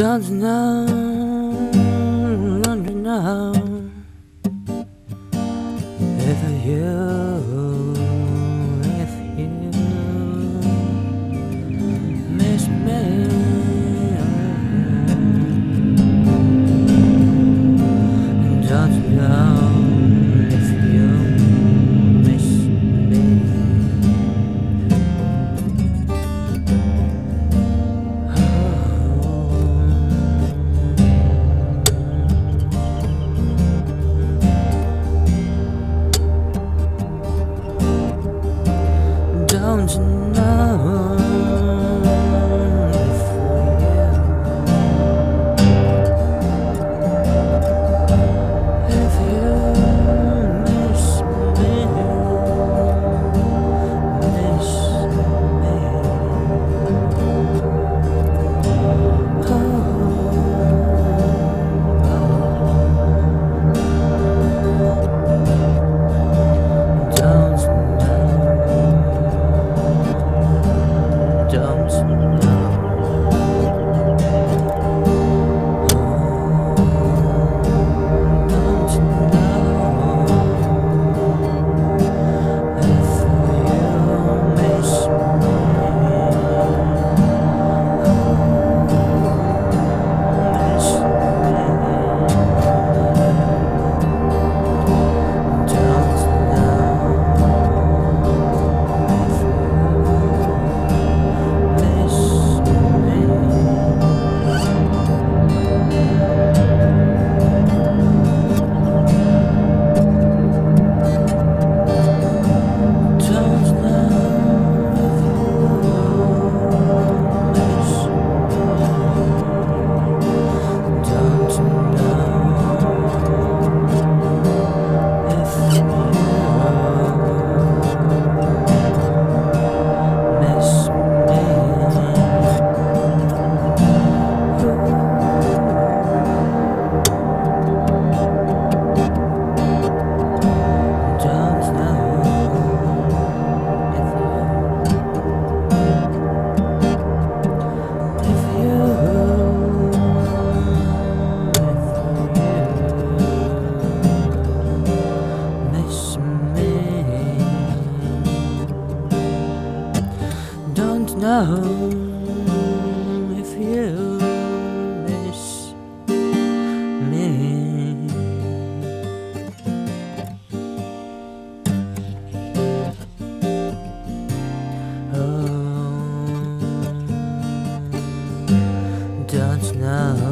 Don't know, don't know Don't don't don't know if you miss me. Oh, don't know.